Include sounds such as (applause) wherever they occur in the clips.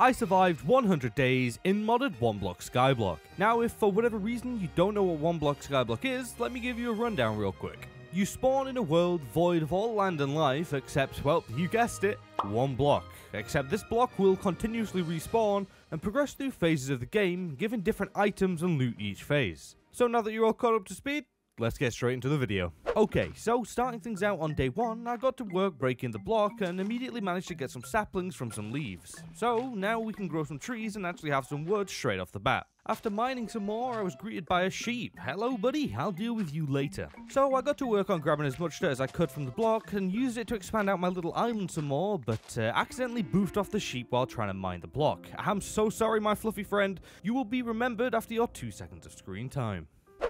I survived 100 days in modded 1 block skyblock. Now if for whatever reason you don't know what 1 block skyblock is, let me give you a rundown real quick. You spawn in a world void of all land and life except, well, you guessed it, one block. Except this block will continuously respawn and progress through phases of the game, giving different items and loot each phase. So now that you're all caught up to speed, let's get straight into the video. Okay, so starting things out on day 1, I got to work breaking the block and immediately managed to get some saplings from some leaves. So now we can grow some trees and actually have some wood straight off the bat. After mining some more, I was greeted by a sheep. Hello buddy, I'll deal with you later. So I got to work on grabbing as much dirt as I could from the block and used it to expand out my little island some more, but uh, accidentally boofed off the sheep while trying to mine the block. I'm so sorry my fluffy friend, you will be remembered after your 2 seconds of screen time.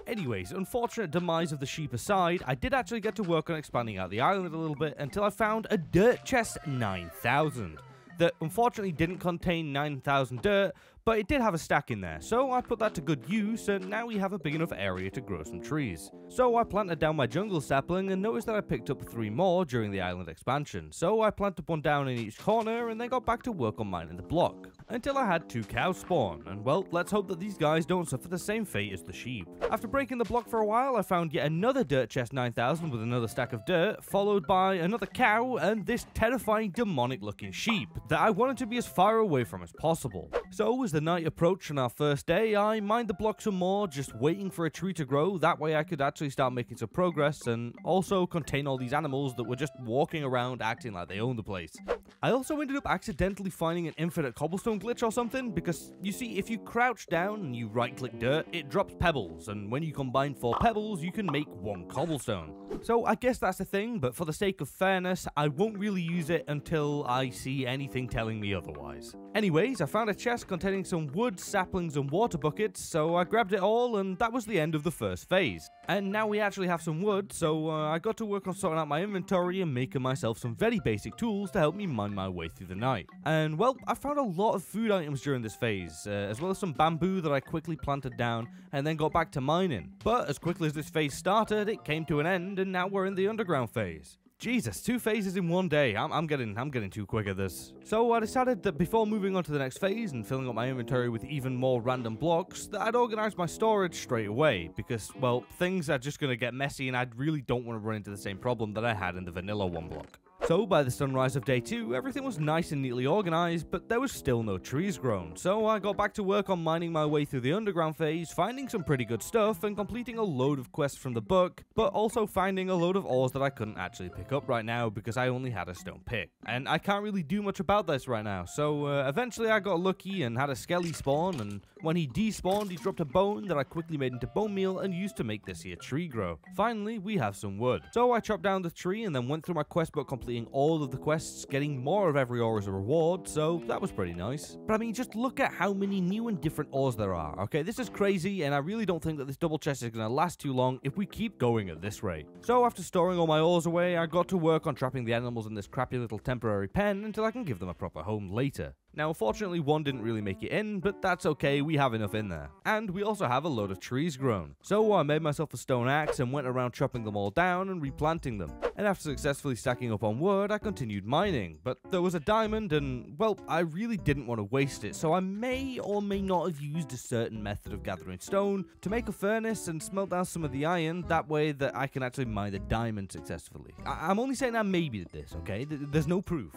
Anyways, unfortunate demise of the sheep aside, I did actually get to work on expanding out the island a little bit until I found a dirt chest 9000 that unfortunately didn't contain 9000 dirt, but it did have a stack in there, so I put that to good use, and now we have a big enough area to grow some trees. So I planted down my jungle sapling and noticed that I picked up three more during the island expansion, so I planted one down in each corner and then got back to work on mining the block, until I had two cows spawn, and well, let's hope that these guys don't suffer the same fate as the sheep. After breaking the block for a while, I found yet another dirt chest 9000 with another stack of dirt, followed by another cow and this terrifying demonic looking sheep that I wanted to be as far away from as possible. So as the night approached on our first day, I mined the block some more, just waiting for a tree to grow, that way I could actually start making some progress and also contain all these animals that were just walking around acting like they own the place. I also ended up accidentally finding an infinite cobblestone glitch or something, because you see, if you crouch down and you right click dirt, it drops pebbles, and when you combine four pebbles, you can make one cobblestone. So I guess that's the thing, but for the sake of fairness, I won't really use it until I see anything telling me otherwise. Anyways, I found a chest containing some wood, saplings, and water buckets, so I grabbed it all, and that was the end of the first phase. And now we actually have some wood, so uh, I got to work on sorting out my inventory and making myself some very basic tools to help me my way through the night. And well, I found a lot of food items during this phase, uh, as well as some bamboo that I quickly planted down and then got back to mining. But as quickly as this phase started, it came to an end, and now we're in the underground phase. Jesus, two phases in one day. I'm, I'm getting I'm getting too quick at this. So I decided that before moving on to the next phase and filling up my inventory with even more random blocks, that I'd organize my storage straight away because, well, things are just going to get messy and I really don't want to run into the same problem that I had in the vanilla one block. So by the sunrise of day 2, everything was nice and neatly organised, but there was still no trees grown, so I got back to work on mining my way through the underground phase, finding some pretty good stuff and completing a load of quests from the book, but also finding a load of ores that I couldn't actually pick up right now because I only had a stone pick. And I can't really do much about this right now, so uh, eventually I got lucky and had a skelly spawn, and when he despawned he dropped a bone that I quickly made into bone meal and used to make this here tree grow. Finally, we have some wood. So I chopped down the tree and then went through my quest book completing all of the quests, getting more of every ore as a reward, so that was pretty nice. But I mean, just look at how many new and different ores there are, okay? This is crazy, and I really don't think that this double chest is going to last too long if we keep going at this rate. So after storing all my ores away, I got to work on trapping the animals in this crappy little temporary pen until I can give them a proper home later. Now, unfortunately, one didn't really make it in, but that's okay, we have enough in there. And we also have a load of trees grown. So uh, I made myself a stone axe and went around chopping them all down and replanting them. And after successfully stacking up on wood, I continued mining. But there was a diamond and, well, I really didn't want to waste it, so I may or may not have used a certain method of gathering stone to make a furnace and smelt down some of the iron, that way that I can actually mine the diamond successfully. I am only saying I maybe did this, okay? Th there's no proof.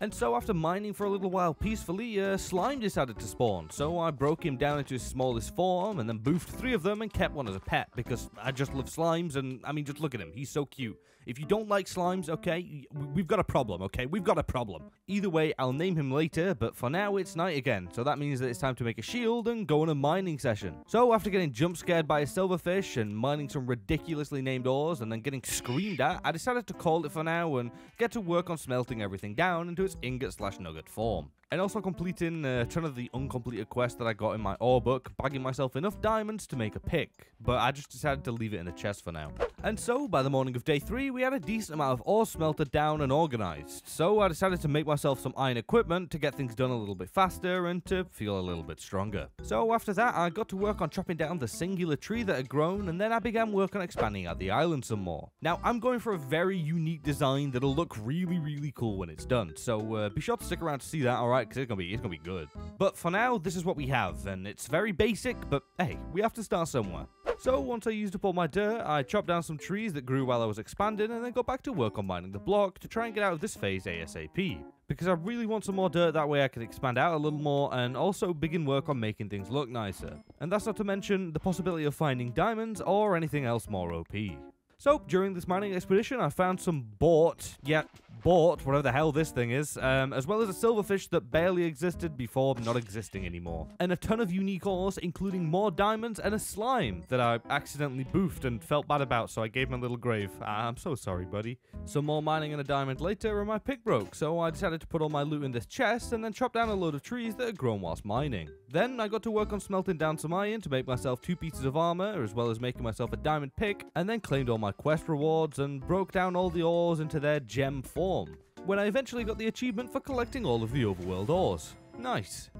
And so after mining for a little while peacefully, uh, slime decided to spawn, so I broke him down into his smallest form and then boofed three of them and kept one as a pet because I just love slimes and I mean just look at him, he's so cute. If you don't like slimes, okay, we've got a problem, okay? We've got a problem. Either way, I'll name him later, but for now it's night again, so that means that it's time to make a shield and go on a mining session. So after getting jump scared by a silverfish and mining some ridiculously named ores and then getting screamed at, I decided to call it for now and get to work on smelting everything down into its ingot slash nugget form and also completing a uh, ton of the uncompleted quests that I got in my ore book, bagging myself enough diamonds to make a pick, but I just decided to leave it in the chest for now. And so, by the morning of day 3, we had a decent amount of ore smelted down and organized, so I decided to make myself some iron equipment to get things done a little bit faster and to feel a little bit stronger. So after that, I got to work on chopping down the singular tree that had grown, and then I began work on expanding out the island some more. Now, I'm going for a very unique design that'll look really, really cool when it's done, so uh, be sure to stick around to see that, alright? Alright, because it's gonna be it's gonna be good. But for now, this is what we have, and it's very basic, but hey, we have to start somewhere. So once I used up all my dirt, I chopped down some trees that grew while I was expanding, and then got back to work on mining the block to try and get out of this phase ASAP. Because I really want some more dirt, that way I can expand out a little more, and also begin work on making things look nicer. And that's not to mention the possibility of finding diamonds or anything else more OP. So, during this mining expedition, I found some bought, yeah, bought, whatever the hell this thing is, um, as well as a silverfish that barely existed before not existing anymore. And a ton of unique ores, including more diamonds and a slime that I accidentally boofed and felt bad about, so I gave him a little grave. I'm so sorry, buddy. Some more mining and a diamond later, and my pick broke, so I decided to put all my loot in this chest and then chop down a load of trees that had grown whilst mining. Then I got to work on smelting down some iron to make myself two pieces of armor, as well as making myself a diamond pick, and then claimed all my quest rewards and broke down all the ores into their gem form, when I eventually got the achievement for collecting all of the overworld ores. Nice.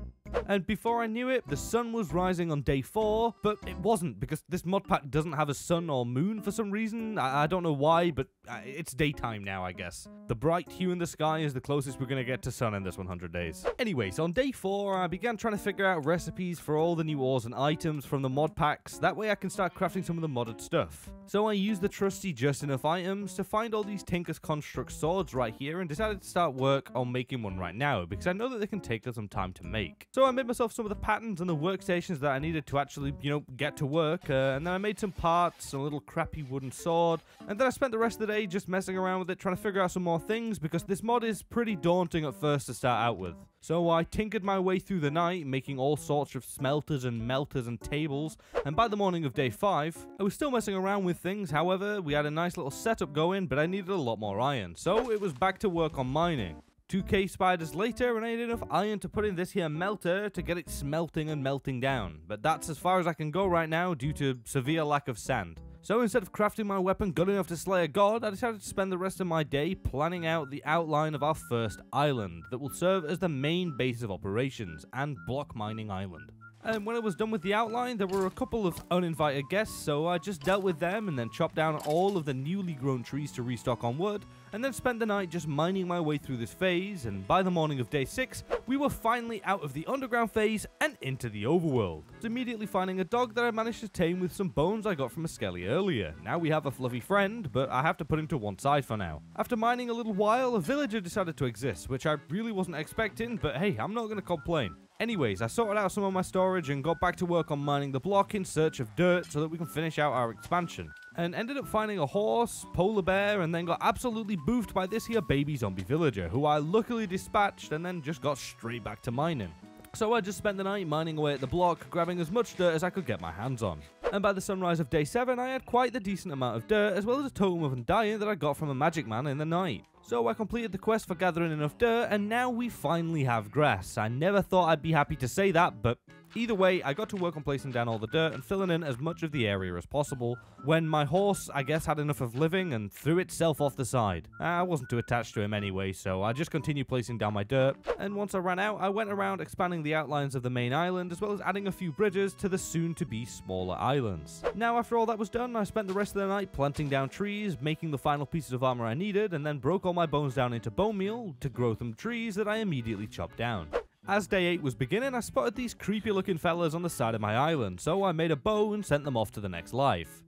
And before I knew it, the sun was rising on day 4, but it wasn't because this mod pack doesn't have a sun or moon for some reason. I, I don't know why, but uh, it's daytime now, I guess. The bright hue in the sky is the closest we're going to get to sun in this 100 days. Anyways, on day 4, I began trying to figure out recipes for all the new ores and items from the mod packs, that way I can start crafting some of the modded stuff. So I used the trusty just enough items to find all these Tinker's Construct swords right here and decided to start work on making one right now, because I know that they can take us some time to make. So I made myself some of the patterns and the workstations that I needed to actually, you know, get to work, uh, and then I made some parts, a little crappy wooden sword, and then I spent the rest of the day just messing around with it, trying to figure out some more things, because this mod is pretty daunting at first to start out with. So I tinkered my way through the night, making all sorts of smelters and melters and tables, and by the morning of day 5, I was still messing around with things, however, we had a nice little setup going, but I needed a lot more iron, so it was back to work on mining. Two cave spiders later, and I had enough iron to put in this here melter to get it smelting and melting down. But that's as far as I can go right now due to severe lack of sand. So instead of crafting my weapon good enough to slay a god, I decided to spend the rest of my day planning out the outline of our first island that will serve as the main base of operations and block mining island. And when I was done with the outline, there were a couple of uninvited guests, so I just dealt with them and then chopped down all of the newly grown trees to restock on wood, and then spent the night just mining my way through this phase, and by the morning of day 6, we were finally out of the underground phase and into the overworld. Immediately finding a dog that I managed to tame with some bones I got from a skelly earlier. Now we have a fluffy friend, but I have to put him to one side for now. After mining a little while, a villager decided to exist, which I really wasn't expecting, but hey, I'm not to complain. Anyways, I sorted out some of my storage and got back to work on mining the block in search of dirt so that we can finish out our expansion. And ended up finding a horse, polar bear, and then got absolutely boofed by this here baby zombie villager, who I luckily dispatched and then just got straight back to mining. So I just spent the night mining away at the block, grabbing as much dirt as I could get my hands on. And by the sunrise of day 7, I had quite the decent amount of dirt, as well as a totem of undying that I got from a magic man in the night. So I completed the quest for gathering enough dirt, and now we finally have grass. I never thought I'd be happy to say that, but Either way, I got to work on placing down all the dirt and filling in as much of the area as possible, when my horse, I guess, had enough of living and threw itself off the side. I wasn't too attached to him anyway, so I just continued placing down my dirt, and once I ran out, I went around expanding the outlines of the main island, as well as adding a few bridges to the soon-to-be smaller islands. Now, after all that was done, I spent the rest of the night planting down trees, making the final pieces of armor I needed, and then broke all my bones down into bone meal to grow some trees that I immediately chopped down. As day 8 was beginning, I spotted these creepy looking fellas on the side of my island, so I made a bow and sent them off to the next life.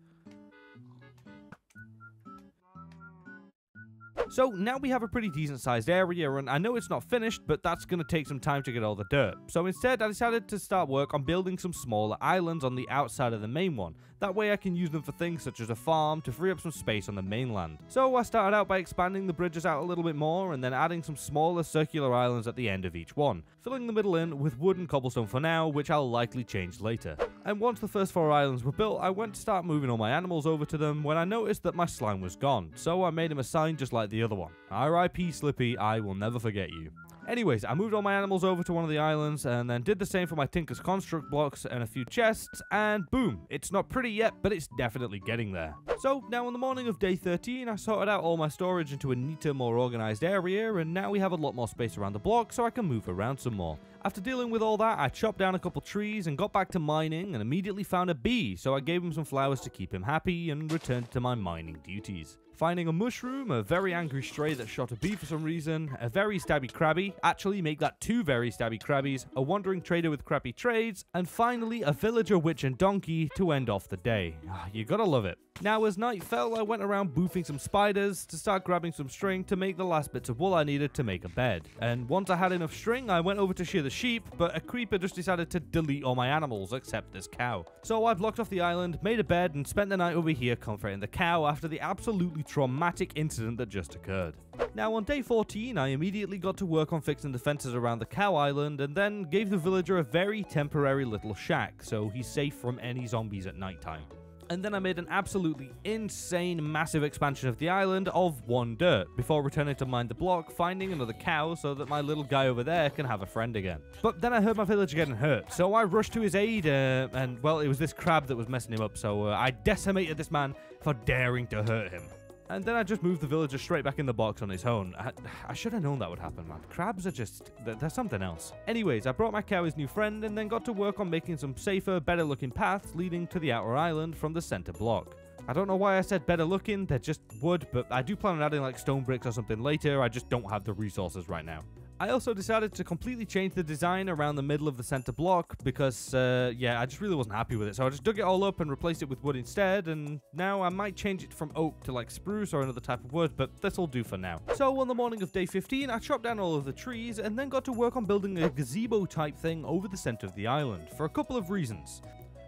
So now we have a pretty decent sized area and I know it's not finished but that's going to take some time to get all the dirt. So instead I decided to start work on building some smaller islands on the outside of the main one. That way I can use them for things such as a farm to free up some space on the mainland. So I started out by expanding the bridges out a little bit more and then adding some smaller circular islands at the end of each one, filling the middle in with wood and cobblestone for now which I'll likely change later. And once the first four islands were built I went to start moving all my animals over to them when I noticed that my slime was gone, so I made him a sign just like the other one. RIP Slippy, I will never forget you. Anyways, I moved all my animals over to one of the islands and then did the same for my Tinker's Construct blocks and a few chests, and boom, it's not pretty yet, but it's definitely getting there. So, now on the morning of day 13, I sorted out all my storage into a neater, more organized area, and now we have a lot more space around the block so I can move around some more. After dealing with all that, I chopped down a couple trees and got back to mining and immediately found a bee, so I gave him some flowers to keep him happy and returned to my mining duties. Finding a mushroom, a very angry stray that shot a bee for some reason, a very stabby crabby, actually make that two very stabby crabbies, a wandering trader with crappy trades, and finally a villager, witch, and donkey to end off the day. Ah, you gotta love it. Now, as night fell, I went around boofing some spiders to start grabbing some string to make the last bits of wool I needed to make a bed. And once I had enough string, I went over to shear the sheep, but a creeper just decided to delete all my animals except this cow. So I blocked off the island, made a bed, and spent the night over here comforting the cow after the absolutely traumatic incident that just occurred. Now, on day 14, I immediately got to work on fixing the fences around the cow island and then gave the villager a very temporary little shack so he's safe from any zombies at nighttime and then I made an absolutely insane massive expansion of the island of one dirt, before returning to mine the block, finding another cow so that my little guy over there can have a friend again. But then I heard my villager getting hurt, so I rushed to his aid, uh, and well, it was this crab that was messing him up, so uh, I decimated this man for daring to hurt him. And then I just moved the villager straight back in the box on his own. I, I should have known that would happen, man. Crabs are just... They're, something else. Anyways, I brought my cow his new friend and then got to work on making some safer, better looking paths leading to the outer island from the center block. I don't know why I said better looking, they're just wood, but I do plan on adding like stone bricks or something later, I just don't have the resources right now. I also decided to completely change the design around the middle of the center block because, uh, yeah, I just really wasn't happy with it. So I just dug it all up and replaced it with wood instead. And now I might change it from oak to like spruce or another type of wood, but this'll do for now. So on the morning of day 15, I chopped down all of the trees and then got to work on building a gazebo type thing over the center of the island for a couple of reasons.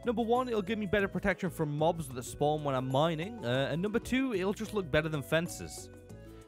Number one, it'll give me better protection from mobs that spawn when I'm mining, uh, and number two, it'll just look better than fences.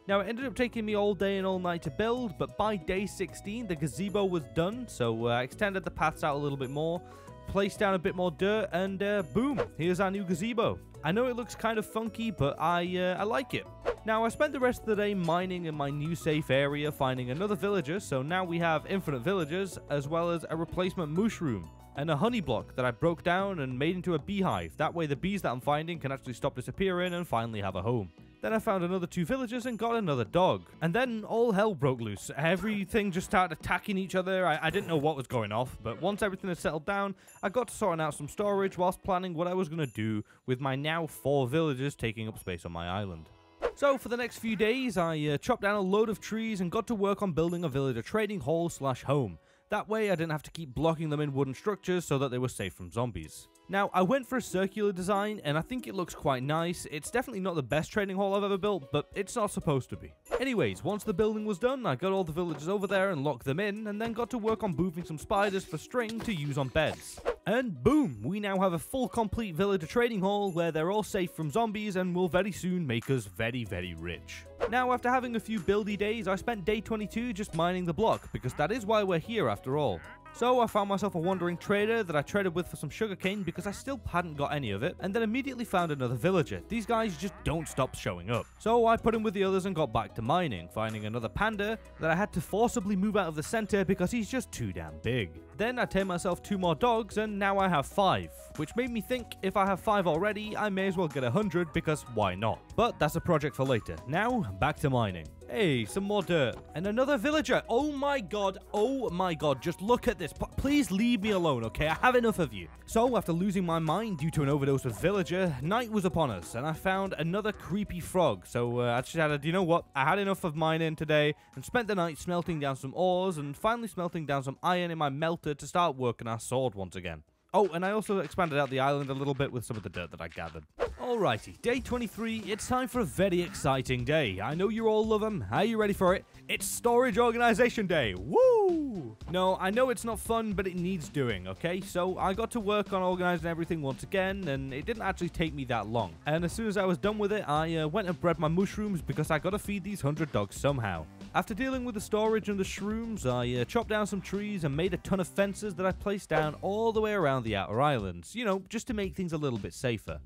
Now, it ended up taking me all day and all night to build, but by day 16, the gazebo was done, so uh, I extended the paths out a little bit more, placed down a bit more dirt, and uh, boom, here's our new gazebo. I know it looks kind of funky, but I, uh, I like it. Now, I spent the rest of the day mining in my new safe area, finding another villager, so now we have infinite villagers, as well as a replacement mushroom and a honey block that I broke down and made into a beehive. That way the bees that I'm finding can actually stop disappearing and finally have a home. Then I found another two villagers and got another dog. And then all hell broke loose. Everything just started attacking each other. I, I didn't know what was going off, but once everything had settled down, I got to sorting out some storage whilst planning what I was going to do with my now four villagers taking up space on my island. So for the next few days, I uh, chopped down a load of trees and got to work on building a villager trading hall slash home. That way I didn't have to keep blocking them in wooden structures so that they were safe from zombies. Now, I went for a circular design, and I think it looks quite nice. It's definitely not the best trading hall I've ever built, but it's not supposed to be. Anyways, once the building was done, I got all the villagers over there and locked them in, and then got to work on boofing some spiders for string to use on beds. And boom, we now have a full complete villager trading hall where they're all safe from zombies and will very soon make us very, very rich. Now, after having a few buildy days, I spent day 22 just mining the block, because that is why we're here after all. So I found myself a wandering trader that I traded with for some sugarcane because I still hadn't got any of it, and then immediately found another villager. These guys just don't stop showing up. So I put him with the others and got back to mining, finding another panda that I had to forcibly move out of the center because he's just too damn big. Then I tamed myself two more dogs and now I have five, which made me think if I have five already, I may as well get a hundred because why not? But that's a project for later. Now, back to mining. Hey, some more dirt. And another villager. Oh my god. Oh my god. Just look at this. Please leave me alone, okay? I have enough of you. So, after losing my mind due to an overdose of villager, night was upon us, and I found another creepy frog. So, uh, I decided, you know what? I had enough of mining today, and spent the night smelting down some ores, and finally smelting down some iron in my melter to start working our sword once again. Oh, and I also expanded out the island a little bit with some of the dirt that I gathered. Alrighty, day 23, it's time for a very exciting day. I know you all love them. Are you ready for it? It's Storage Organization Day. Woo! No, I know it's not fun, but it needs doing, okay? So I got to work on organizing everything once again, and it didn't actually take me that long. And as soon as I was done with it, I uh, went and bred my mushrooms because I gotta feed these 100 dogs somehow. After dealing with the storage and the shrooms, I uh, chopped down some trees and made a ton of fences that I placed down all the way around the outer islands, you know, just to make things a little bit safer.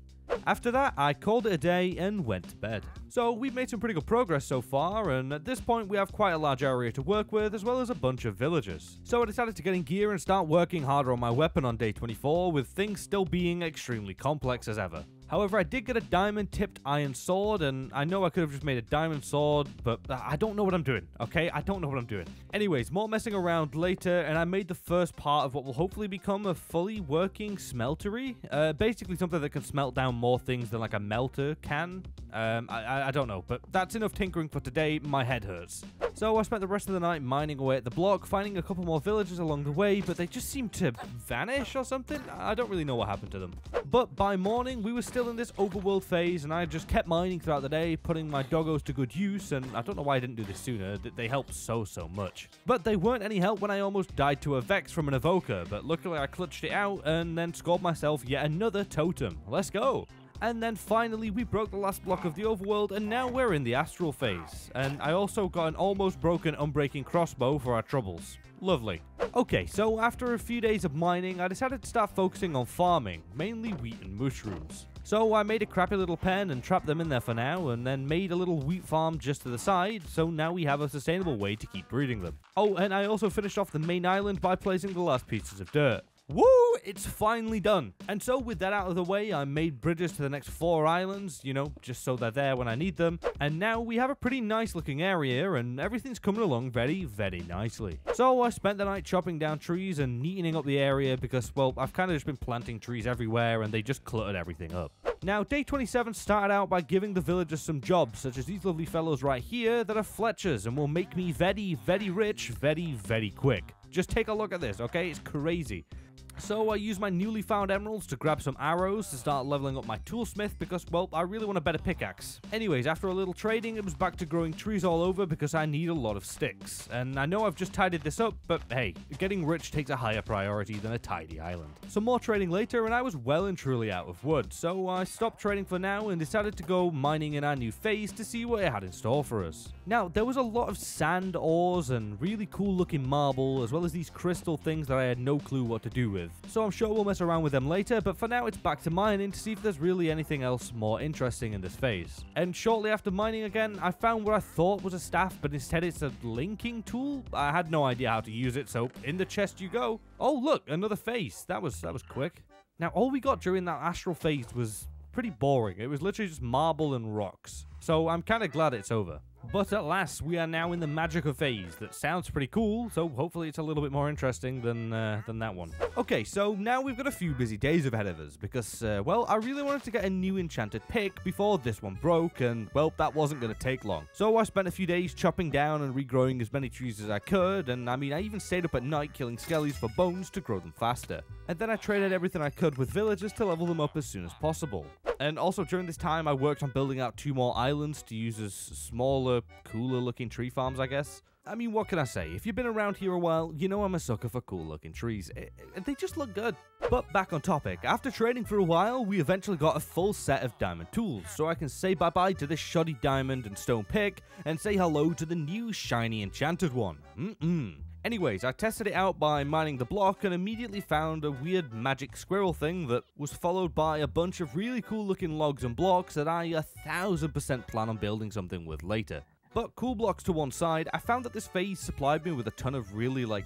After that, I called it a day and went to bed. So we've made some pretty good progress so far, and at this point we have quite a large area to work with, as well as a bunch of villagers. So I decided to get in gear and start working harder on my weapon on day 24, with things still being extremely complex as ever. However, I did get a diamond tipped iron sword, and I know I could have just made a diamond sword, but I don't know what I'm doing, okay? I don't know what I'm doing. Anyways, more messing around later, and I made the first part of what will hopefully become a fully working smeltery. Uh, basically something that can smelt down more things than like a melter can. Um, I, I don't know, but that's enough tinkering for today. My head hurts. So I spent the rest of the night mining away at the block, finding a couple more villages along the way, but they just seemed to vanish or something. I don't really know what happened to them. But by morning, we were still in this overworld phase, and I just kept mining throughout the day, putting my doggos to good use, and I don't know why I didn't do this sooner. They help so, so much. But they weren't any help when I almost died to a Vex from an Evoker, but luckily I clutched it out and then scored myself yet another totem. Let's go! And then finally, we broke the last block of the overworld, and now we're in the astral phase. And I also got an almost broken unbreaking crossbow for our troubles. Lovely. Okay, so after a few days of mining, I decided to start focusing on farming, mainly wheat and mushrooms. So I made a crappy little pen and trapped them in there for now, and then made a little wheat farm just to the side, so now we have a sustainable way to keep breeding them. Oh, and I also finished off the main island by placing the last pieces of dirt. Woo! It's finally done. And so with that out of the way, I made bridges to the next four islands, you know, just so they're there when I need them. And now we have a pretty nice looking area and everything's coming along very, very nicely. So I spent the night chopping down trees and neatening up the area because, well, I've kind of just been planting trees everywhere and they just cluttered everything up. Now, day 27 started out by giving the villagers some jobs, such as these lovely fellows right here that are Fletchers and will make me very, very rich very, very quick. Just take a look at this, okay? It's crazy. So I used my newly found emeralds to grab some arrows to start leveling up my toolsmith because, well, I really want a better pickaxe. Anyways, after a little trading, it was back to growing trees all over because I need a lot of sticks. And I know I've just tidied this up, but hey, getting rich takes a higher priority than a tidy island. Some more trading later and I was well and truly out of wood, so I stopped trading for now and decided to go mining in our new phase to see what it had in store for us. Now, there was a lot of sand ores and really cool looking marble, as well as these crystal things that I had no clue what to do with. So I'm sure we'll mess around with them later, but for now it's back to mining to see if there's really anything else more interesting in this phase. And shortly after mining again, I found what I thought was a staff, but instead it's a linking tool. I had no idea how to use it, so in the chest you go. Oh look, another face. That was that was quick. Now all we got during that astral phase was pretty boring. It was literally just marble and rocks. So I'm kind of glad it's over. But at last, we are now in the magical phase. That sounds pretty cool, so hopefully it's a little bit more interesting than uh, than that one. Okay, so now we've got a few busy days ahead of us because, uh, well, I really wanted to get a new enchanted pick before this one broke, and, well, that wasn't going to take long. So I spent a few days chopping down and regrowing as many trees as I could, and I mean, I even stayed up at night killing skellies for bones to grow them faster. And then I traded everything I could with villagers to level them up as soon as possible. And also during this time, I worked on building out two more islands to use as smaller, cooler looking tree farms, I guess. I mean, what can I say? If you've been around here a while, you know I'm a sucker for cool looking trees. Eh, eh, they just look good. But back on topic, after trading for a while, we eventually got a full set of diamond tools, so I can say bye bye to this shoddy diamond and stone pick, and say hello to the new shiny enchanted one. Mm-mm. Anyways, I tested it out by mining the block and immediately found a weird magic squirrel thing that was followed by a bunch of really cool looking logs and blocks that I a thousand percent plan on building something with later. But cool blocks to one side, I found that this phase supplied me with a ton of really like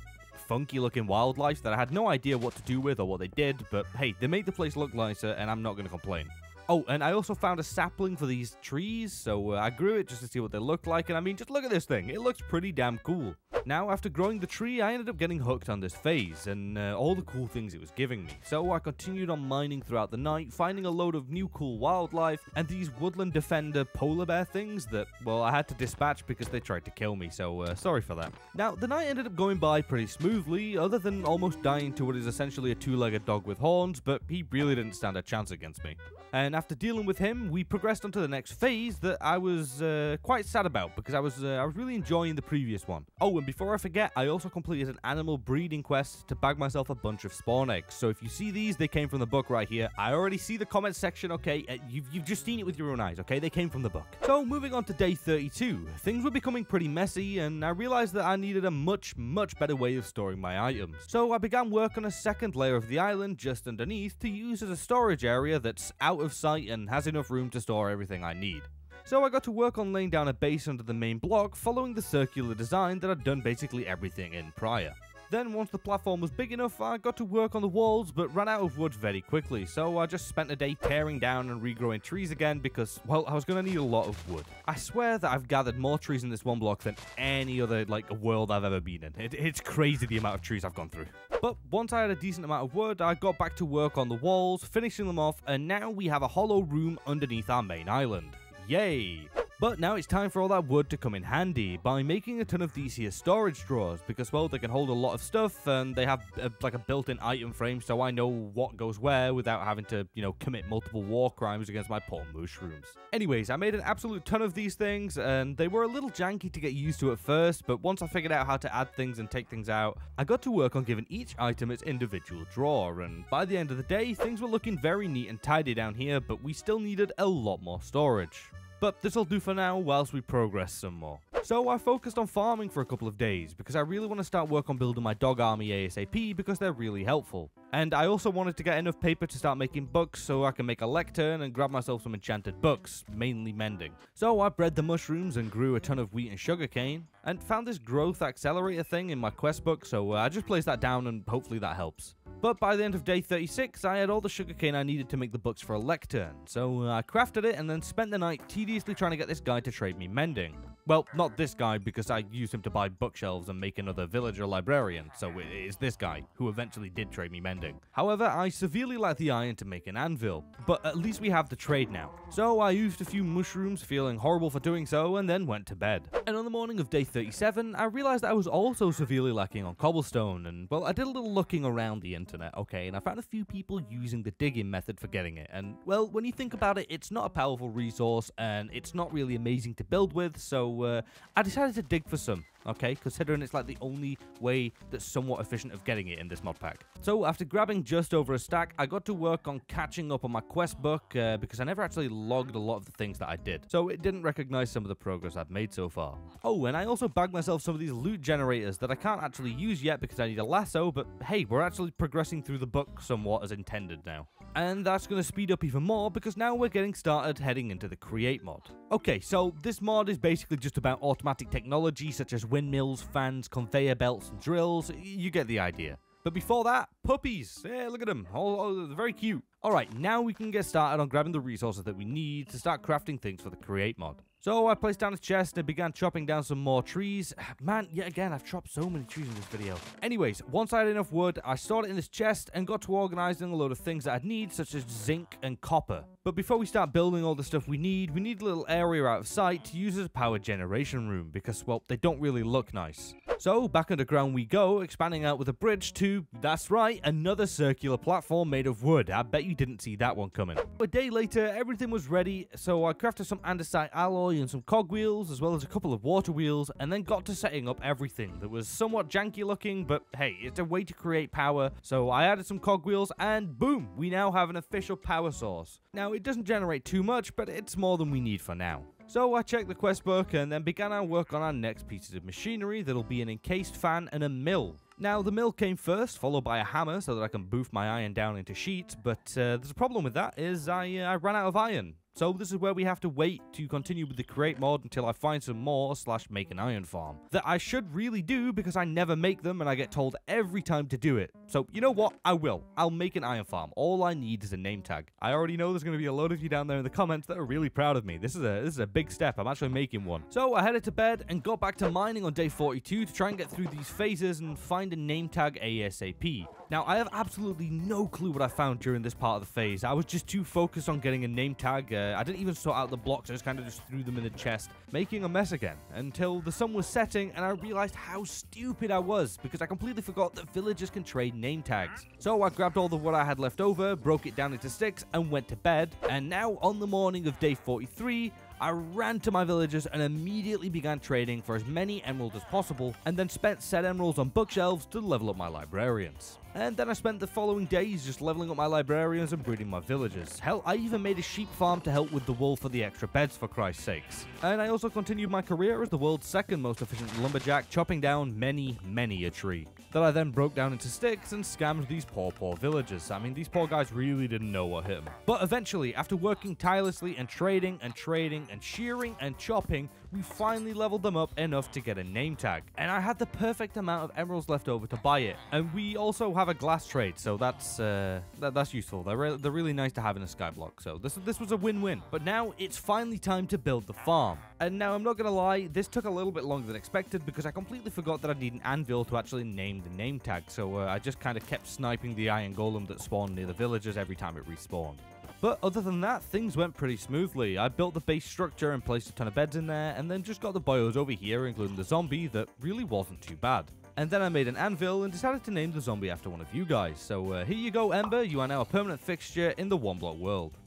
funky looking wildlife that I had no idea what to do with or what they did, but hey, they made the place look nicer and I'm not going to complain. Oh, and I also found a sapling for these trees, so uh, I grew it just to see what they looked like, and I mean, just look at this thing. It looks pretty damn cool. Now, after growing the tree, I ended up getting hooked on this phase, and uh, all the cool things it was giving me. So I continued on mining throughout the night, finding a load of new cool wildlife, and these woodland defender polar bear things that, well, I had to dispatch because they tried to kill me, so uh, sorry for that. Now, the night ended up going by pretty smoothly, other than almost dying to what is essentially a two-legged dog with horns, but he really didn't stand a chance against me. And after dealing with him, we progressed on to the next phase that I was uh, quite sad about because I was uh, I was really enjoying the previous one. Oh, and before I forget, I also completed an animal breeding quest to bag myself a bunch of spawn eggs. So if you see these, they came from the book right here. I already see the comment section, okay? Uh, you've, you've just seen it with your own eyes, okay? They came from the book. So moving on to day 32, things were becoming pretty messy and I realized that I needed a much, much better way of storing my items. So I began work on a second layer of the island just underneath to use as a storage area that's out of sight and has enough room to store everything I need. So I got to work on laying down a base under the main block following the circular design that I'd done basically everything in prior. Then once the platform was big enough, I got to work on the walls, but ran out of wood very quickly, so I just spent a day tearing down and regrowing trees again because, well, I was going to need a lot of wood. I swear that I've gathered more trees in this one block than any other, like, world I've ever been in. It, it's crazy the amount of trees I've gone through. But once I had a decent amount of wood, I got back to work on the walls, finishing them off, and now we have a hollow room underneath our main island. Yay! But now it's time for all that wood to come in handy by making a ton of these here storage drawers because well they can hold a lot of stuff and they have a, like a built-in item frame so I know what goes where without having to you know commit multiple war crimes against my poor mushrooms. Anyways I made an absolute ton of these things and they were a little janky to get used to at first but once I figured out how to add things and take things out I got to work on giving each item its individual drawer and by the end of the day things were looking very neat and tidy down here but we still needed a lot more storage. But this'll do for now whilst we progress some more. So I focused on farming for a couple of days because I really want to start work on building my dog army ASAP because they're really helpful. And I also wanted to get enough paper to start making books so I can make a lectern and grab myself some enchanted books, mainly mending. So I bred the mushrooms and grew a ton of wheat and sugarcane, and found this growth accelerator thing in my quest book, so uh, I just placed that down and hopefully that helps. But by the end of day 36, I had all the sugarcane I needed to make the books for a lectern, so I crafted it and then spent the night tediously trying to get this guy to trade me mending. Well, not this guy, because I used him to buy bookshelves and make another villager librarian, so it is this guy, who eventually did trade me mending. However, I severely lack the iron to make an anvil, but at least we have the trade now. So I used a few mushrooms, feeling horrible for doing so, and then went to bed. And on the morning of day 37, I realized I was also severely lacking on cobblestone, and well, I did a little looking around the internet, okay, and I found a few people using the digging method for getting it, and well, when you think about it, it's not a powerful resource, and it's not really amazing to build with, so uh, I decided to dig for some okay? Considering it's like the only way that's somewhat efficient of getting it in this mod pack. So after grabbing just over a stack, I got to work on catching up on my quest book uh, because I never actually logged a lot of the things that I did. So it didn't recognize some of the progress I've made so far. Oh, and I also bagged myself some of these loot generators that I can't actually use yet because I need a lasso, but hey, we're actually progressing through the book somewhat as intended now. And that's going to speed up even more because now we're getting started heading into the create mod. Okay, so this mod is basically just about automatic technology such as windmills, fans, conveyor belts, and drills. You get the idea. But before that, puppies. Yeah, look at them. All, all very cute. Alright, now we can get started on grabbing the resources that we need to start crafting things for the create mod. So I placed down a chest and began chopping down some more trees. (sighs) Man, yet again, I've chopped so many trees in this video. Anyways, once I had enough wood, I stored it in this chest and got to organizing a load of things that I'd need, such as zinc and copper. But before we start building all the stuff we need, we need a little area out of sight to use as a power generation room because, well, they don't really look nice. So, back underground we go, expanding out with a bridge to, that's right, another circular platform made of wood. I bet you didn't see that one coming. A day later, everything was ready, so I crafted some andesite alloy and some cogwheels, as well as a couple of water wheels, and then got to setting up everything that was somewhat janky looking, but hey, it's a way to create power, so I added some cogwheels, and boom, we now have an official power source. Now, it doesn't generate too much, but it's more than we need for now. So I checked the quest book and then began our work on our next pieces of machinery that'll be an encased fan and a mill. Now, the mill came first, followed by a hammer so that I can boof my iron down into sheets, but uh, there's a problem with that is I, uh, I ran out of iron. So this is where we have to wait to continue with the create mod until I find some more slash make an iron farm. That I should really do because I never make them and I get told every time to do it. So you know what? I will. I'll make an iron farm. All I need is a name tag. I already know there's going to be a load of you down there in the comments that are really proud of me. This is a this is a big step. I'm actually making one. So I headed to bed and got back to mining on day 42 to try and get through these phases and find a name tag ASAP. Now, I have absolutely no clue what I found during this part of the phase. I was just too focused on getting a name tag. Uh, Uh, I didn't even sort out the blocks. I just kind of just threw them in the chest, making a mess again, until the sun was setting and I realized how stupid I was because I completely forgot that villagers can trade name tags. So I grabbed all the wood I had left over, broke it down into sticks, and went to bed. And now, on the morning of day 43, I ran to my villagers and immediately began trading for as many emeralds as possible, and then spent said emeralds on bookshelves to level up my librarians. And then I spent the following days just leveling up my librarians and breeding my villagers. Hell, I even made a sheep farm to help with the wool for the extra beds for Christ's sakes. And I also continued my career as the world's second most efficient lumberjack, chopping down many, many a tree. That I then broke down into sticks and scammed these poor, poor villagers. I mean, these poor guys really didn't know what hit them. But eventually, after working tirelessly and trading and trading and shearing and chopping, we finally leveled them up enough to get a name tag. And I had the perfect amount of emeralds left over to buy it. And we also have a glass trade, so that's uh, that, that's useful. They're, re they're really nice to have in a skyblock, so this, this was a win-win. But now it's finally time to build the farm. And now I'm not going to lie, this took a little bit longer than expected because I completely forgot that I need an anvil to actually name the name tag, so uh, I just kind of kept sniping the iron golem that spawned near the villagers every time it respawned. But other than that, things went pretty smoothly. I built the base structure and placed a ton of beds in there, and then just got the bios over here, including the zombie, that really wasn't too bad. And then I made an anvil and decided to name the zombie after one of you guys. So uh, here you go, Ember, you are now a permanent fixture in the one block world.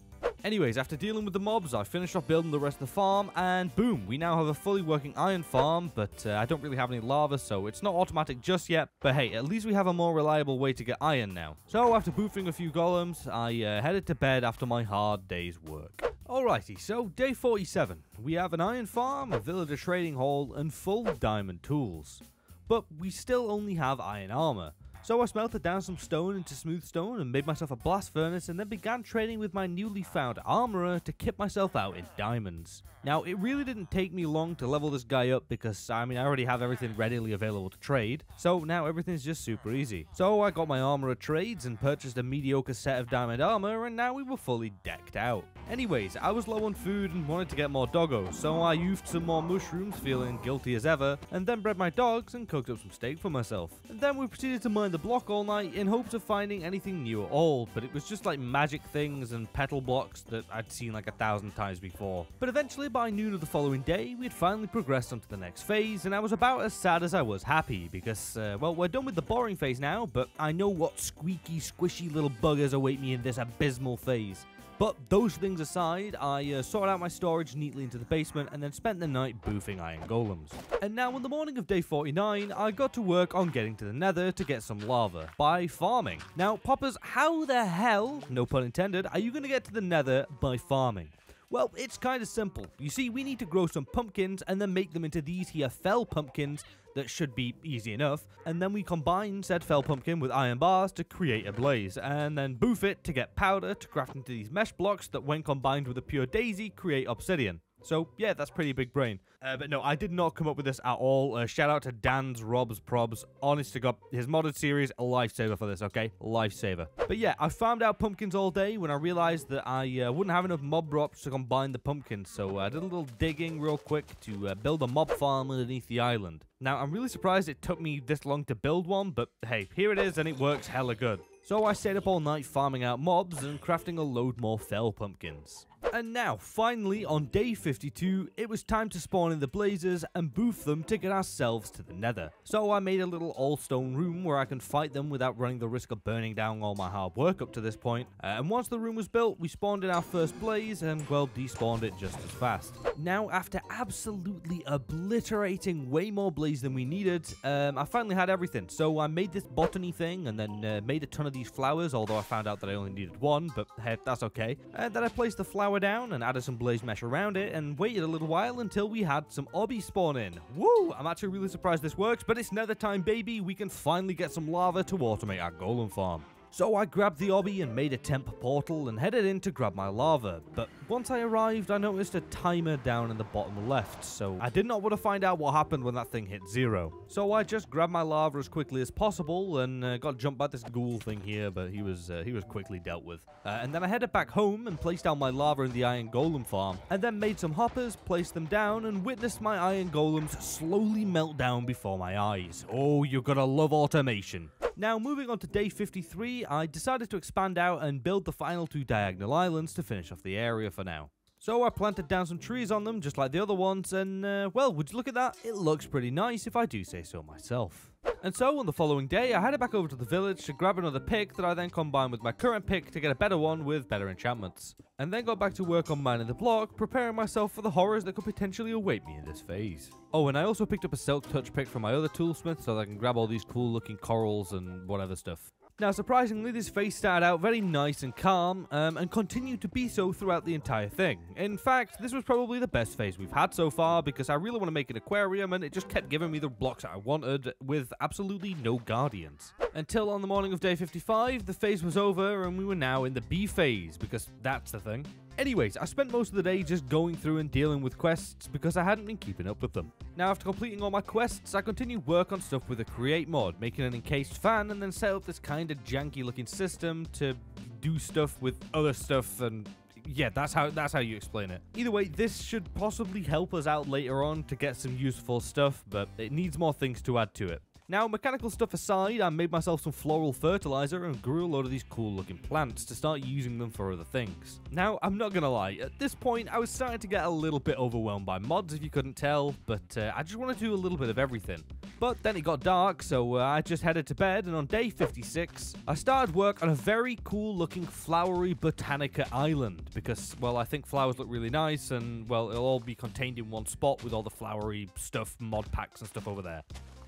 Anyways, after dealing with the mobs, I finished off building the rest of the farm, and boom, we now have a fully working iron farm, but uh, I don't really have any lava, so it's not automatic just yet, but hey, at least we have a more reliable way to get iron now. So after boofing a few golems, I uh, headed to bed after my hard day's work. Alrighty, so day 47. We have an iron farm, a villager trading hall, and full diamond tools. But we still only have iron armor. So I smelted down some stone into smooth stone and made myself a blast furnace and then began trading with my newly found armorer to kit myself out in diamonds. Now, it really didn't take me long to level this guy up because, I mean, I already have everything readily available to trade, so now everything's just super easy. So I got my armorer trades and purchased a mediocre set of diamond armor and now we were fully decked out. Anyways, I was low on food and wanted to get more doggos, so I used some more mushrooms, feeling guilty as ever, and then bred my dogs and cooked up some steak for myself. And then we proceeded to mine the block all night in hopes of finding anything new at all, but it was just like magic things and petal blocks that I'd seen like a thousand times before. But eventually by noon of the following day, we had finally progressed onto the next phase, and I was about as sad as I was happy, because, uh, well, we're done with the boring phase now, but I know what squeaky, squishy little buggers await me in this abysmal phase. But those things aside, I uh, sorted out my storage neatly into the basement and then spent the night boofing iron golems. And now on the morning of day 49, I got to work on getting to the nether to get some lava by farming. Now, poppers, how the hell, no pun intended, are you going to get to the nether by farming? Well, it's kind of simple. You see, we need to grow some pumpkins and then make them into these here fel pumpkins that should be easy enough, and then we combine said fell pumpkin with iron bars to create a blaze, and then boof it to get powder to craft into these mesh blocks that when combined with a pure daisy create obsidian. So yeah, that's pretty big brain. Uh, but no, I did not come up with this at all. Uh, shout out to Dan's Rob's Probs. Honest to God, his modded series, a lifesaver for this, okay? Lifesaver. But yeah, I farmed out pumpkins all day when I realized that I uh, wouldn't have enough mob drops to combine the pumpkins. So I did a little digging real quick to uh, build a mob farm underneath the island. Now, I'm really surprised it took me this long to build one, but hey, here it is and it works hella good. So I stayed up all night farming out mobs and crafting a load more fel pumpkins. And now, finally, on day 52, it was time to spawn in the blazers and boof them to get ourselves to the nether. So I made a little all-stone room where I can fight them without running the risk of burning down all my hard work up to this point. Uh, and once the room was built, we spawned in our first blaze and, well, despawned it just as fast. Now, after absolutely obliterating way more blaze than we needed, um, I finally had everything. So I made this botany thing and then uh, made a ton of these flowers, although I found out that I only needed one, but hey, that's okay. And then I placed the flower down and added some blaze mesh around it and waited a little while until we had some obby spawn in. Woo! I'm actually really surprised this works, but it's nether time, baby. We can finally get some lava to automate our golem farm. So I grabbed the obby and made a temp portal and headed in to grab my lava, but once I arrived I noticed a timer down in the bottom left, so I did not want to find out what happened when that thing hit zero. So I just grabbed my lava as quickly as possible and uh, got jumped by this ghoul thing here, but he was uh, he was quickly dealt with. Uh, and then I headed back home and placed down my lava in the iron golem farm, and then made some hoppers, placed them down, and witnessed my iron golems slowly melt down before my eyes. Oh, you're gonna love automation. Now, moving on to day 53, I decided to expand out and build the final two diagonal islands to finish off the area for now. So I planted down some trees on them, just like the other ones, and, uh, well, would you look at that? It looks pretty nice if I do say so myself. And so, on the following day, I headed back over to the village to grab another pick that I then combined with my current pick to get a better one with better enchantments. And then got back to work on mining the block, preparing myself for the horrors that could potentially await me in this phase. Oh, and I also picked up a silk touch pick from my other toolsmith so that I can grab all these cool looking corals and whatever stuff. Now, surprisingly, this phase started out very nice and calm, um, and continued to be so throughout the entire thing. In fact, this was probably the best phase we've had so far, because I really want to make an aquarium, and it just kept giving me the blocks I wanted, with absolutely no guardians. Until on the morning of day 55, the phase was over and we were now in the B phase, because that's the thing. Anyways, I spent most of the day just going through and dealing with quests because I hadn't been keeping up with them. Now after completing all my quests, I continued work on stuff with the create mod, making an encased fan and then set up this kinda janky looking system to do stuff with other stuff and yeah, that's how that's how you explain it. Either way, this should possibly help us out later on to get some useful stuff, but it needs more things to add to it. Now, mechanical stuff aside, I made myself some floral fertilizer and grew a load of these cool looking plants to start using them for other things. Now, I'm not gonna lie, at this point I was starting to get a little bit overwhelmed by mods if you couldn't tell, but uh, I just wanted to do a little bit of everything. But then it got dark, so uh, I just headed to bed, and on day 56, I started work on a very cool looking flowery Botanica island, because, well, I think flowers look really nice, and, well, it'll all be contained in one spot with all the flowery stuff, mod packs and stuff over there.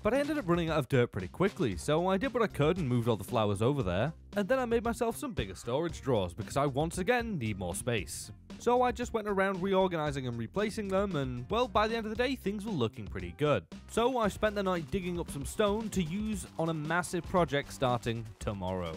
But I ended up running out of dirt pretty quickly, so I did what I could and moved all the flowers over there. And then I made myself some bigger storage drawers because I once again need more space. So I just went around reorganizing and replacing them, and well, by the end of the day, things were looking pretty good. So I spent the night digging up some stone to use on a massive project starting tomorrow.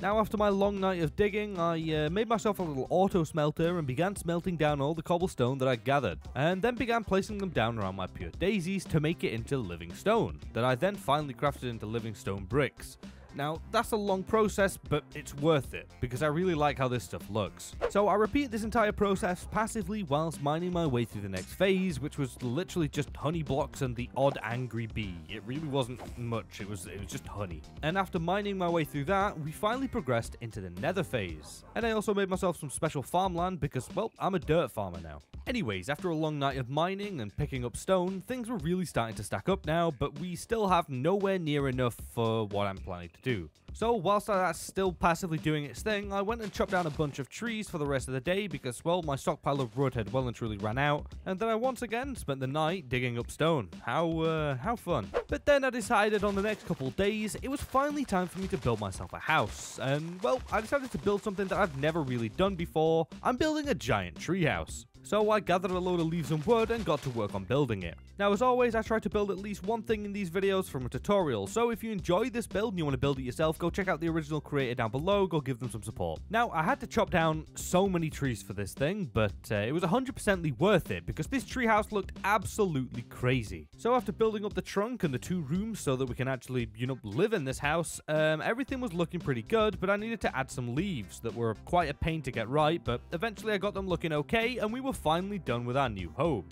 Now, after my long night of digging, I uh, made myself a little auto smelter and began smelting down all the cobblestone that I gathered, and then began placing them down around my pure daisies to make it into living stone, that I then finally crafted into living stone bricks. Now, that's a long process, but it's worth it, because I really like how this stuff looks. So I repeat this entire process passively whilst mining my way through the next phase, which was literally just honey blocks and the odd angry bee. It really wasn't much, it was, it was just honey. And after mining my way through that, we finally progressed into the nether phase. And I also made myself some special farmland because, well, I'm a dirt farmer now. Anyways, after a long night of mining and picking up stone, things were really starting to stack up now, but we still have nowhere near enough for what I'm planning to do. So whilst that's still passively doing its thing, I went and chopped down a bunch of trees for the rest of the day because, well, my stockpile of wood had well and truly ran out, and then I once again spent the night digging up stone. How, uh, how fun. But then I decided on the next couple days, it was finally time for me to build myself a house, and, well, I decided to build something that I've never really done before. I'm building a giant treehouse. So I gathered a load of leaves and wood and got to work on building it. Now as always I try to build at least one thing in these videos from a tutorial, so if you enjoy this build and you want to build it yourself, go check out the original creator down below, go give them some support. Now I had to chop down so many trees for this thing, but uh, it was 100% worth it because this treehouse looked absolutely crazy. So after building up the trunk and the two rooms so that we can actually, you know, live in this house, um, everything was looking pretty good, but I needed to add some leaves that were quite a pain to get right, but eventually I got them looking okay and we were finally done with our new home.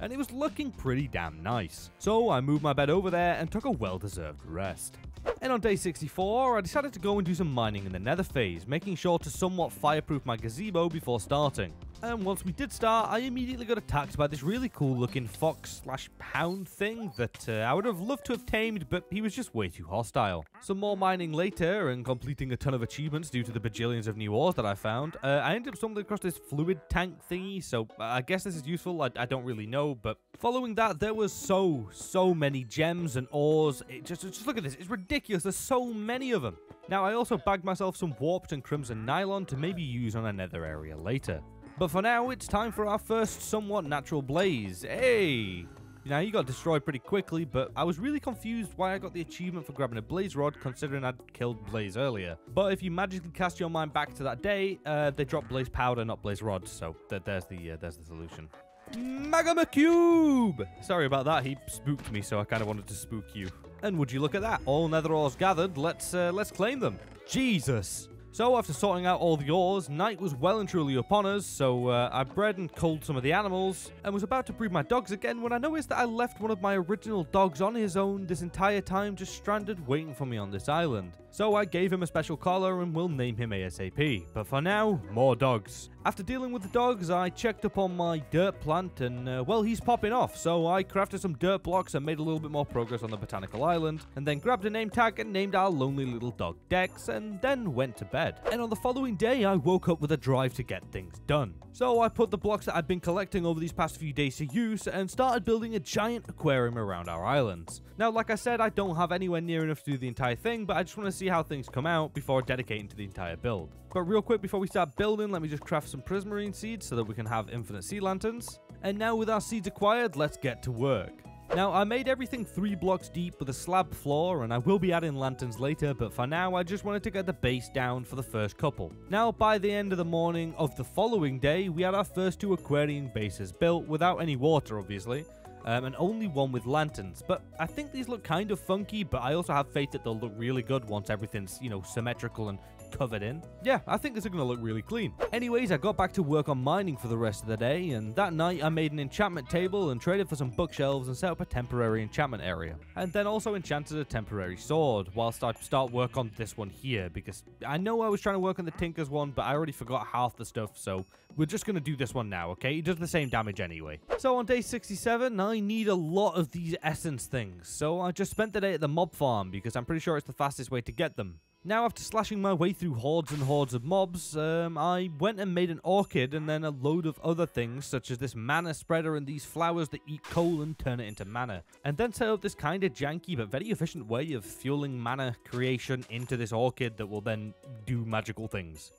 And it was looking pretty damn nice. So I moved my bed over there and took a well-deserved rest. And on day 64, I decided to go and do some mining in the nether phase, making sure to somewhat fireproof my gazebo before starting and once we did start, I immediately got attacked by this really cool looking fox slash pound thing that uh, I would have loved to have tamed, but he was just way too hostile. Some more mining later and completing a ton of achievements due to the bajillions of new ores that I found, uh, I ended up stumbling across this fluid tank thingy, so I guess this is useful, I, I don't really know, but following that, there was so, so many gems and ores. It just, just look at this, it's ridiculous, there's so many of them. Now, I also bagged myself some warped and crimson nylium to maybe use on another area later. But for now, it's time for our first somewhat natural blaze. Hey! Now, you got destroyed pretty quickly, but I was really confused why I got the achievement for grabbing a blaze rod, considering I'd killed Blaze earlier. But if you magically cast your mind back to that day, uh, they dropped blaze powder, not blaze rods, so th there's the uh, there's the solution. Magma Cube! Sorry about that, he spooked me, so I kind of wanted to spook you. And would you look at that, all nether ores gathered, let's, uh, let's claim them. Jesus! So after sorting out all the ores, night was well and truly upon us, so uh, I bred and culled some of the animals, and was about to breed my dogs again when I noticed that I left one of my original dogs on his own this entire time just stranded waiting for me on this island. So I gave him a special collar and will name him ASAP, but for now, more dogs. After dealing with the dogs, I checked up on my dirt plant and, uh, well, he's popping off. So I crafted some dirt blocks and made a little bit more progress on the botanical island, and then grabbed a name tag and named our lonely little dog Dex, and then went to bed. And on the following day, I woke up with a drive to get things done. So I put the blocks that I'd been collecting over these past few days to use and started building a giant aquarium around our islands. Now, like I said, I don't have anywhere near enough to do the entire thing, but I just want to see how things come out before dedicating to the entire build. But real quick, before we start building, let me just craft some prismarine seeds so that we can have infinite sea lanterns. And now with our seeds acquired, let's get to work. Now, I made everything three blocks deep with a slab floor, and I will be adding lanterns later, but for now, I just wanted to get the base down for the first couple. Now, by the end of the morning of the following day, we had our first two aquarium bases built without any water, obviously um, and only one with lanterns. But I think these look kind of funky, but I also have faith that they'll look really good once everything's, you know, symmetrical and covered in. Yeah, I think this is going to look really clean. Anyways, I got back to work on mining for the rest of the day, and that night I made an enchantment table and traded for some bookshelves and set up a temporary enchantment area. And then also enchanted a temporary sword, whilst I start work on this one here, because I know I was trying to work on the Tinker's one, but I already forgot half the stuff, so we're just going to do this one now, okay? It does the same damage anyway. So on day 67, I need a lot of these essence things, so I just spent the day at the mob farm, because I'm pretty sure it's the fastest way to get them. Now, after slashing my way through hordes and hordes of mobs, um, I went and made an Orechid and then a load of other things, such as this mana spreader and these flowers that eat coal and turn it into mana. And then set up this kind of janky but very efficient way of fueling mana creation into this Orechid that will then do magical things.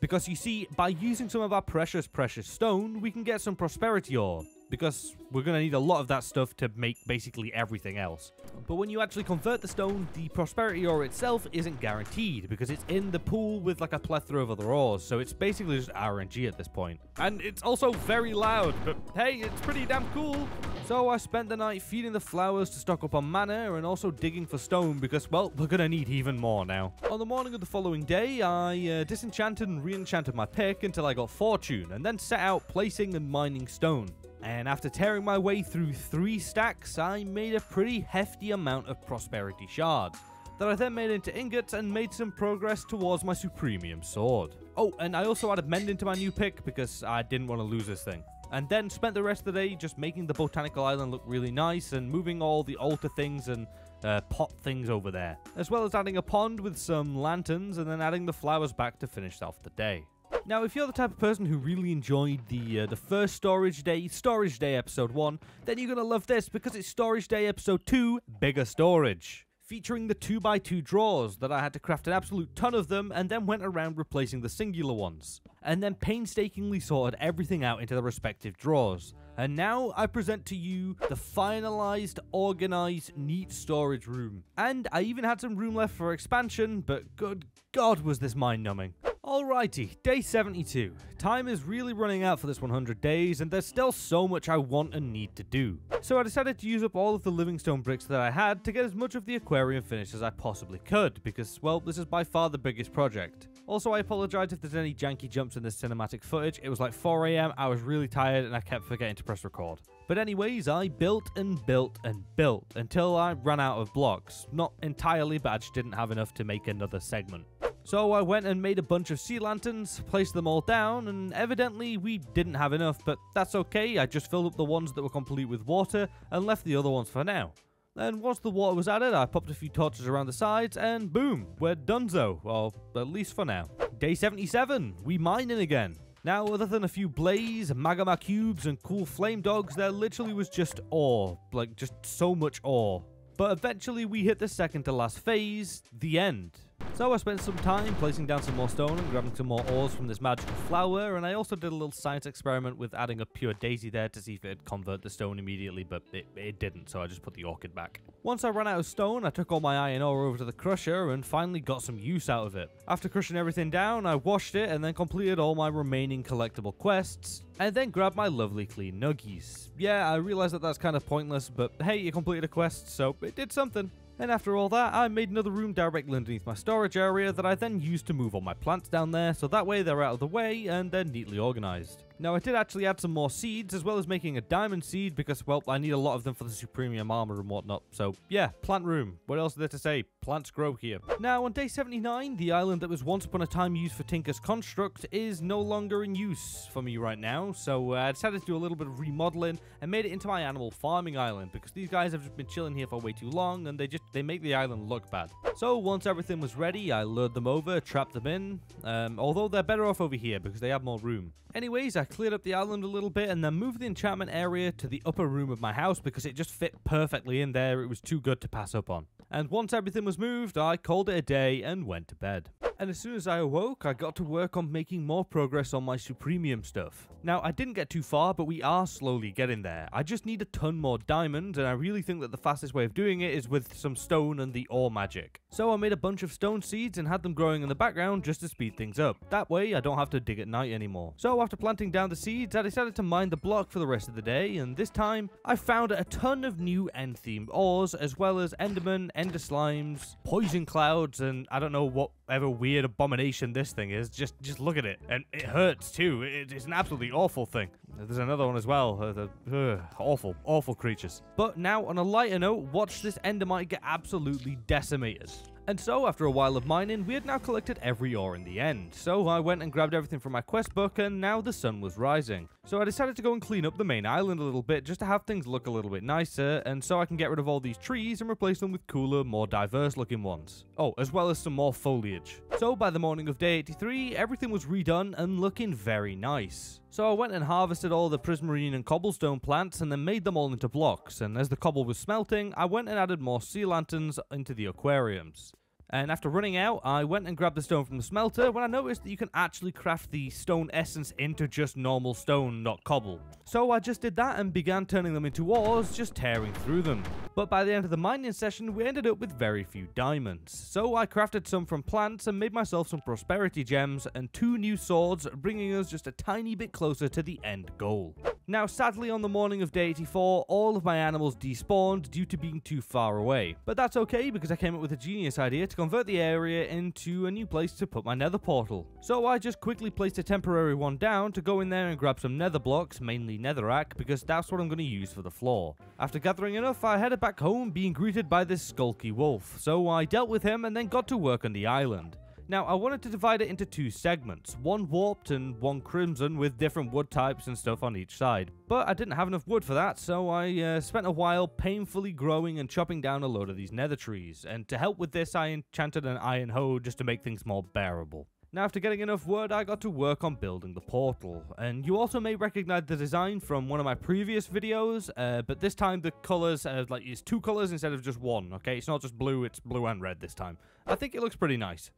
Because you see, by using some of our precious, precious stone, we can get some prosperity ore because we're going to need a lot of that stuff to make basically everything else. But when you actually convert the stone, the prosperity ore itself isn't guaranteed because it's in the pool with like a plethora of other ores, so it's basically just RNG at this point. And it's also very loud, but hey, it's pretty damn cool. So I spent the night feeding the flowers to stock up on mana and also digging for stone because, well, we're going to need even more now. On the morning of the following day, I uh, disenchanted and re-enchanted my pick until I got fortune and then set out placing and mining stone and after tearing my way through three stacks, I made a pretty hefty amount of prosperity shards that I then made into ingots and made some progress towards my supremium sword. Oh, and I also added mend into my new pick because I didn't want to lose this thing. And then spent the rest of the day just making the botanical island look really nice and moving all the altar things and uh, pot things over there. As well as adding a pond with some lanterns and then adding the flowers back to finish off the day. Now, if you're the type of person who really enjoyed the uh, the first Storage Day, Storage Day Episode 1, then you're going to love this because it's Storage Day Episode 2, Bigger Storage. Featuring the 2x2 drawers that I had to craft an absolute ton of them and then went around replacing the singular ones. And then painstakingly sorted everything out into the respective drawers. And now I present to you the finalized, organized, neat storage room. And I even had some room left for expansion, but good god was this mind numbing. Alrighty, day 72. Time is really running out for this 100 days, and there's still so much I want and need to do. So I decided to use up all of the livingstone bricks that I had to get as much of the aquarium finished as I possibly could, because, well, this is by far the biggest project. Also, I apologize if there's any janky jumps in this cinematic footage. It was like 4am, I was really tired, and I kept forgetting to press record. But anyways, I built and built and built until I ran out of blocks. Not entirely, but I just didn't have enough to make another segment. So I went and made a bunch of sea lanterns, placed them all down, and evidently we didn't have enough, but that's okay, I just filled up the ones that were complete with water and left the other ones for now. Then once the water was added, I popped a few torches around the sides, and boom, we're donezo, well, at least for now. Day 77, we mining again. Now, other than a few blaze, magma cubes, and cool flame dogs, there literally was just ore, like just so much ore. But eventually we hit the second to last phase, the end. So I spent some time placing down some more stone and grabbing some more ores from this magical flower, and I also did a little science experiment with adding a pure daisy there to see if it'd convert the stone immediately, but it, it didn't, so I just put the Orechid back. Once I ran out of stone, I took all my iron ore over to the crusher and finally got some use out of it. After crushing everything down, I washed it and then completed all my remaining collectible quests, and then grabbed my lovely clean nuggies. Yeah, I realize that that's kind of pointless, but hey, you completed a quest, so it did something. And after all that, I made another room directly underneath my storage area that I then used to move all my plants down there, so that way they're out of the way and they're neatly organized. Now I did actually add some more seeds as well as making a diamond seed because well I need a lot of them for the supremium armor and whatnot. So yeah, plant room. What else is there to say? Plants grow here. Now on day 79, the island that was once upon a time used for Tinker's Construct is no longer in use for me right now. So uh, I decided to do a little bit of remodeling and made it into my animal farming island because these guys have just been chilling here for way too long and they just they make the island look bad. So once everything was ready, I lured them over, trapped them in. Um, although they're better off over here because they have more room. Anyways, I cleared up the island a little bit and then moved the enchantment area to the upper room of my house because it just fit perfectly in there. It was too good to pass up on. And once everything was moved, I called it a day and went to bed. And as soon as I awoke, I got to work on making more progress on my Supremium stuff. Now, I didn't get too far, but we are slowly getting there. I just need a ton more diamonds, and I really think that the fastest way of doing it is with some stone and the ore magic. So I made a bunch of stone seeds and had them growing in the background just to speed things up. That way, I don't have to dig at night anymore. So after planting down the seeds, I decided to mine the block for the rest of the day, and this time, I found a ton of new end-themed ores, as well as enderman, ender slimes, poison clouds, and I don't know whatever weird abomination this thing is. Just just look at it. And it hurts too. It, it's an absolutely awful thing. There's another one as well. Uh, the, uh, awful, awful creatures. But now, on a lighter note, watch this endermite get absolutely decimated. And so, after a while of mining, we had now collected every ore in the end. So I went and grabbed everything from my quest book, and now the sun was rising. So I decided to go and clean up the main island a little bit, just to have things look a little bit nicer, and so I can get rid of all these trees and replace them with cooler, more diverse looking ones. Oh, as well as some more foliage. So by the morning of day 83, everything was redone and looking very nice. So I went and harvested all the prismarine and cobblestone plants and then made them all into blocks, and as the cobble was smelting, I went and added more sea lanterns into the aquariums. And after running out, I went and grabbed the stone from the smelter when I noticed that you can actually craft the stone essence into just normal stone, not cobble. So I just did that and began turning them into ores, just tearing through them. But by the end of the mining session, we ended up with very few diamonds. So I crafted some from plants and made myself some prosperity gems and two new swords, bringing us just a tiny bit closer to the end goal. Now, sadly, on the morning of day 84, all of my animals despawned due to being too far away. But that's okay because I came up with a genius idea to convert the area into a new place to put my nether portal. So I just quickly placed a temporary one down to go in there and grab some nether blocks, mainly netherrack, because that's what I'm going to use for the floor. After gathering enough, I headed back home being greeted by this skulky wolf, so I dealt with him and then got to work on the island. Now, I wanted to divide it into two segments, one warped and one crimson with different wood types and stuff on each side. But I didn't have enough wood for that, so I uh, spent a while painfully growing and chopping down a load of these nether trees, and to help with this I enchanted an iron hoe just to make things more bearable. Now, after getting enough wood, I got to work on building the portal. And you also may recognize the design from one of my previous videos, uh, but this time the colors, uh, like, it's two colors instead of just one, okay? It's not just blue, it's blue and red this time. I think it looks pretty nice.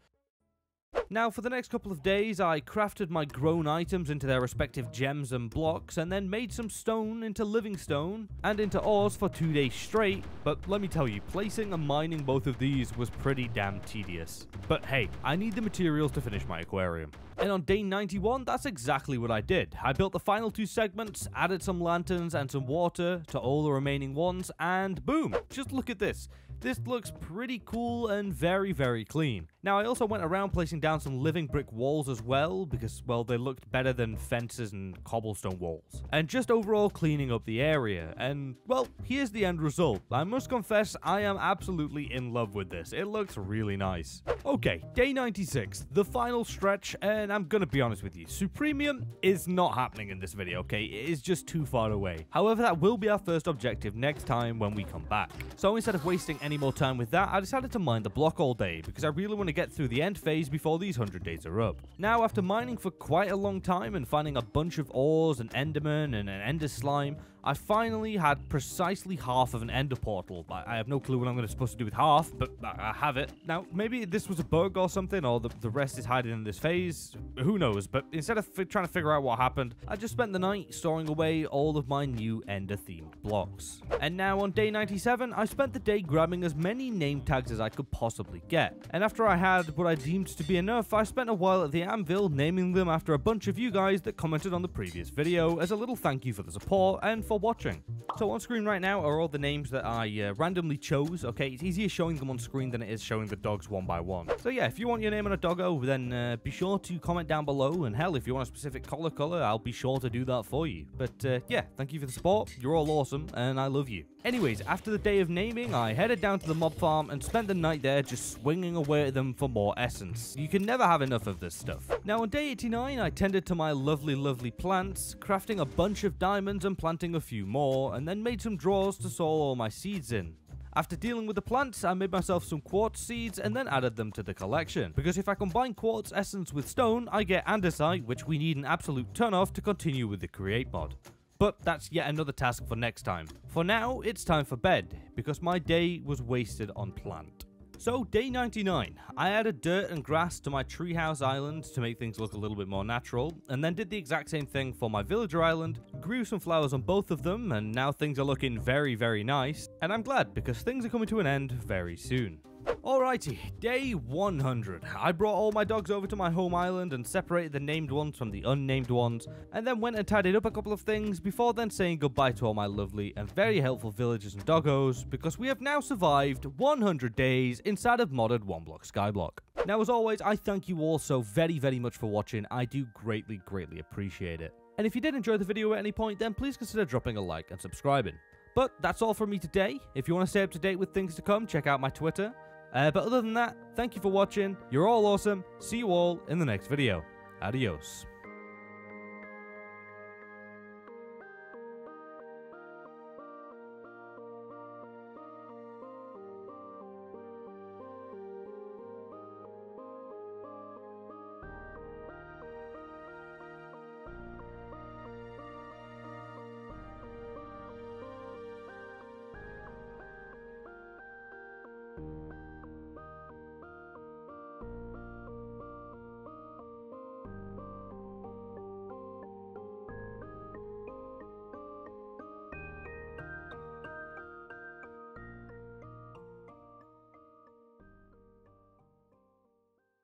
Now, for the next couple of days, I crafted my grown items into their respective gems and blocks, and then made some stone into living stone, and into ores for two days straight, but let me tell you, placing and mining both of these was pretty damn tedious. But hey, I need the materials to finish my aquarium. And on day 91, that's exactly what I did. I built the final two segments, added some lanterns and some water to all the remaining ones, and boom, just look at this. This looks pretty cool and very, very clean. Now, I also went around placing down some living brick walls as well, because, well, they looked better than fences and cobblestone walls. And just overall cleaning up the area. And, well, here's the end result. I must confess, I am absolutely in love with this. It looks really nice. Okay, day 96, the final stretch, and I'm gonna be honest with you, Supremium is not happening in this video, okay? It is just too far away. However, that will be our first objective next time when we come back. So instead of wasting any more time with that, I decided to mine the block all day, because I really want to get through the end phase before these 100 days are up. Now, after mining for quite a long time and finding a bunch of ores, an enderman, and an ender slime, I finally had precisely half of an ender portal. I have no clue what I'm going to supposed to do with half, but I have it. Now, maybe this was a bug or something, or the, the rest is hiding in this phase. Who knows? But instead of trying to figure out what happened, I just spent the night storing away all of my new ender-themed blocks. And now on day 97, I spent the day grabbing as many name tags as I could possibly get. And after I had what I deemed to be enough, I spent a while at the anvil naming them after a bunch of you guys that commented on the previous video as a little thank you for the support and for watching. So on screen right now are all the names that I uh, randomly chose, okay? It's easier showing them on screen than it is showing the dogs one by one. So yeah, if you want your name on a doggo, then uh, be sure to comment down below, and hell, if you want a specific collar color, I'll be sure to do that for you. But uh, yeah, thank you for the support, you're all awesome, and I love you. Anyways, after the day of naming, I headed down to the mob farm and spent the night there just swinging away at them for more essence. You can never have enough of this stuff. Now on day 89, I tended to my lovely, lovely plants, crafting a bunch of diamonds and planting a few more, and then made some drawers to sow all my seeds in. After dealing with the plants, I made myself some quartz seeds and then added them to the collection. Because if I combine quartz essence with stone, I get andesite, which we need an absolute turn off to continue with the create mod. But that's yet another task for next time. For now, it's time for bed, because my day was wasted on plant. So, day 99. I added dirt and grass to my treehouse island to make things look a little bit more natural, and then did the exact same thing for my villager island, grew some flowers on both of them, and now things are looking very, very nice, and I'm glad because things are coming to an end very soon. Alrighty, day 100. I brought all my dogs over to my home island and separated the named ones from the unnamed ones, and then went and tidied up a couple of things before then saying goodbye to all my lovely and very helpful villagers and doggos, because we have now survived 100 days inside of modded One Block Skyblock. Now as always, I thank you all so very very much for watching, I do greatly greatly appreciate it. And if you did enjoy the video at any point, then please consider dropping a like and subscribing. But that's all from me today. If you want to stay up to date with things to come, check out my Twitter. Uh, but other than that, thank you for watching. You're all awesome. See you all in the next video. Adios.